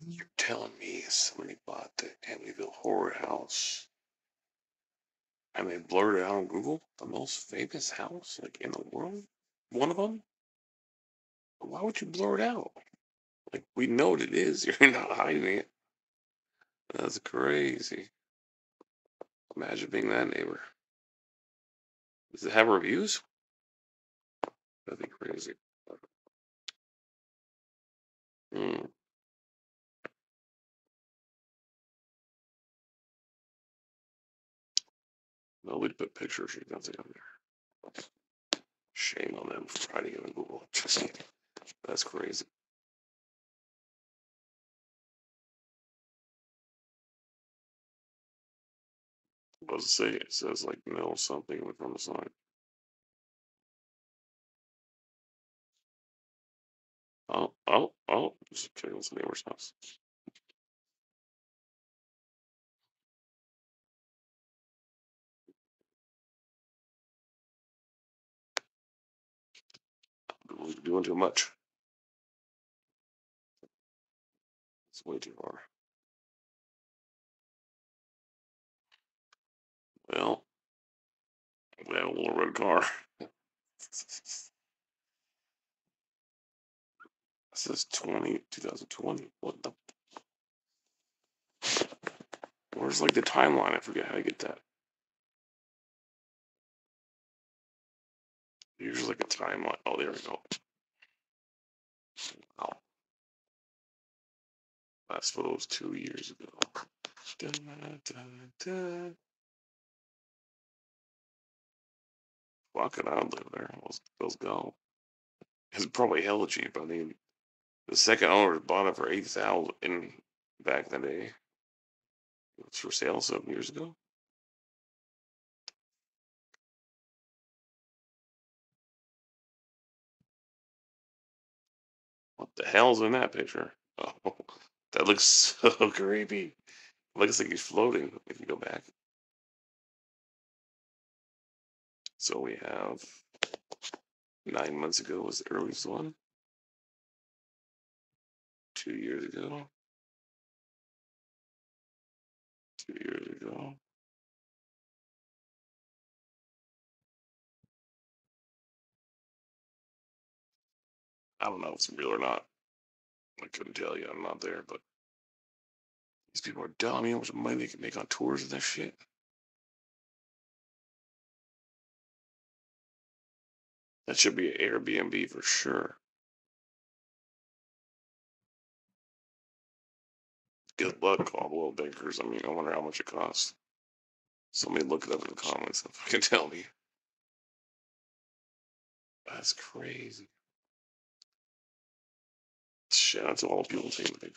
You're telling me somebody bought the Amityville Horror House they blurred it out on Google? The most famous house like in the world? One of them? Why would you blur it out? Like we know what it is. You're not hiding it. That's crazy. Imagine being that neighbor. Does it have reviews? That'd be crazy. Hmm. Hmm. Nobody put pictures or nothing on there. Shame on them for hiding it on Google. That's crazy. What does it say? It says like no something on the side. Oh, oh, oh. Just kidding. It's neighbor's house. We're doing too much. It's way too far. Well, we have a little red car. This is 20, 2020. What the? Where's like the timeline? I forget how to get that. Usually like a timeline. Oh, there we go. Wow. Last photo was two years ago. Dun, dun. Fucking out live there. Let's, let's go. It's probably hell cheap. I mean, the second owner bought it for eight thousand back in the day. It was for sale seven years ago. The hell's in that picture? Oh, that looks so creepy. looks like he's floating if you go back. So we have nine months ago was the earliest one. Two years ago. Two years ago. I don't know if it's real or not. I couldn't tell you. I'm not there, but these people are dumb. You know how much money they can make on tours and that shit? That should be an Airbnb for sure. Good luck, Coldwell Bankers. I mean, I wonder how much it costs. Somebody look it up in the comments I can tell me. That's crazy. Shout out to all the people in the team.